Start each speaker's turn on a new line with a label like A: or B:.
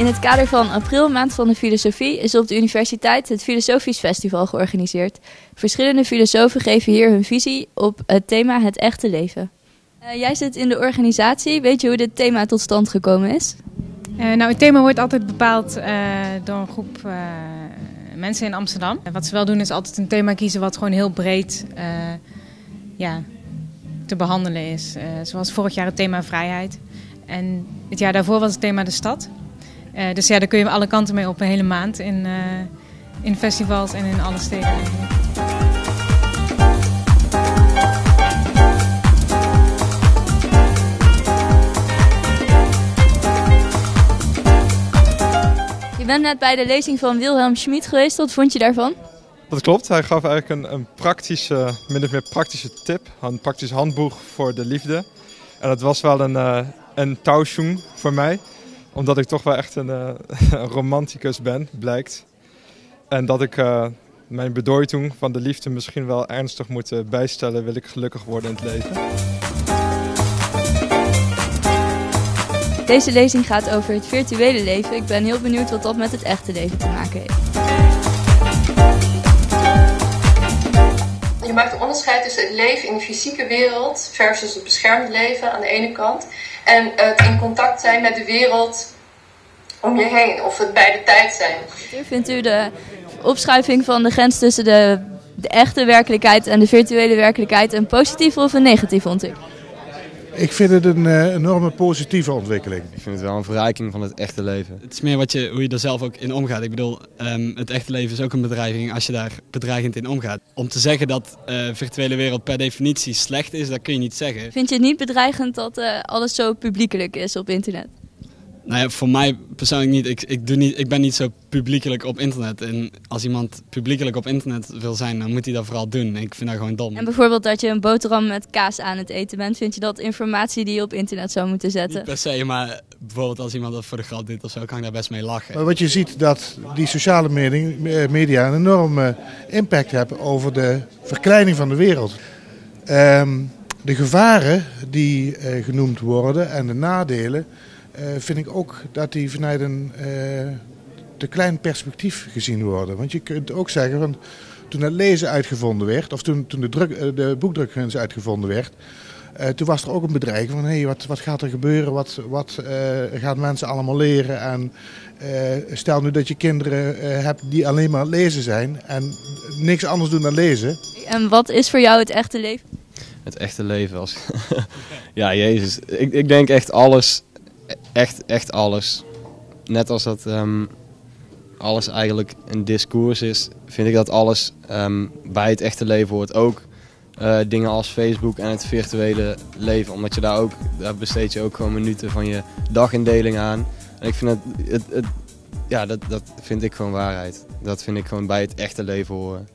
A: In het kader van Aprilmaand van de Filosofie is op de universiteit het Filosofisch Festival georganiseerd. Verschillende filosofen geven hier hun visie op het thema het echte leven. Uh, jij zit in de organisatie. Weet je hoe dit thema tot stand gekomen is?
B: Uh, nou, het thema wordt altijd bepaald uh, door een groep mensen in Amsterdam. Wat ze wel doen is altijd een thema kiezen wat gewoon heel breed ja, te behandelen is. zoals vorig jaar het thema vrijheid. En het jaar daarvoor was het thema de stad. Uh, dus ja, daar kun je alle kanten mee op een hele maand in, uh, in festivals en in alle steden eigenlijk.
A: Je bent net bij de lezing van Wilhelm Schmid geweest. Wat vond je daarvan?
C: Dat klopt. Hij gaf eigenlijk een, een praktische, min of meer praktische tip. Een praktisch handboek voor de liefde. En dat was wel een, uh, een touwschoen voor mij omdat ik toch wel echt een, uh, romanticus ben, blijkt. En dat ik uh, mijn bedeutung van de liefde misschien wel ernstig moet uh, bijstellen, wil ik gelukkig worden in het leven.
A: Deze lezing gaat over het virtuele leven. Ik ben heel benieuwd wat dat met het echte leven te maken heeft.
D: Je maakt een onderscheid tussen het leven in de fysieke wereld versus het beschermd leven aan de ene kant. En het in contact zijn met de wereld om je heen, of het bij de tijd zijn.
A: Vindt u de opschuiving van de grens tussen de, de echte werkelijkheid en de virtuele werkelijkheid een positieve of een negatieve ontwikkeling?
E: Ik vind het een uh, enorme positieve ontwikkeling.
F: Ik vind het wel een verrijking van het echte leven.
G: Het is meer wat je, hoe je er zelf ook in omgaat. Ik bedoel, um, het echte leven is ook een bedreiging als je daar bedreigend in omgaat. Om te zeggen dat de uh, virtuele wereld per definitie slecht is, dat kun je niet zeggen.
A: Vind je het niet bedreigend dat uh, alles zo publiekelijk is op internet?
G: Nou ja, voor mij persoonlijk niet. Ik, ik, doe niet. ik ben niet zo publiekelijk op internet. En als iemand publiekelijk op internet wil zijn, dan moet hij dat vooral doen. Ik vind dat gewoon dom.
A: En bijvoorbeeld dat je een boterham met kaas aan het eten bent. Vind je dat informatie die je op internet zou moeten zetten?
G: Niet per se, maar bijvoorbeeld als iemand dat voor de grap doet of zo, kan ik daar best mee lachen.
E: Maar wat je ziet dat die sociale media een enorme impact hebben over de verkleining van de wereld. Um, de gevaren die uh, genoemd worden en de nadelen vind ik ook dat die vanuit een uh, te klein perspectief gezien worden. Want je kunt ook zeggen, van, toen het lezen uitgevonden werd, of toen, toen de, druk, uh, de boekdrukgrens uitgevonden werd, toen was er ook een bedreiging van hé, hey, wat, wat gaat er gebeuren, wat, wat gaan mensen allemaal leren. En stel nu dat je kinderen hebt die alleen maar lezen zijn en niks anders doen dan lezen.
A: En wat is voor jou het echte leven?
F: Het echte leven als. ja, Jezus. Ik, ik denk echt alles echt, echt alles. Net als dat um, alles eigenlijk een discours is, vind ik dat alles um, bij het echte leven hoort. Ook uh, dingen als Facebook en het virtuele leven. Omdat je daar ook, daar besteed je ook gewoon minuten van je dagindeling aan. En ik vind het, het, het ja, dat, dat vind ik gewoon waarheid. Dat vind ik gewoon bij het echte leven horen.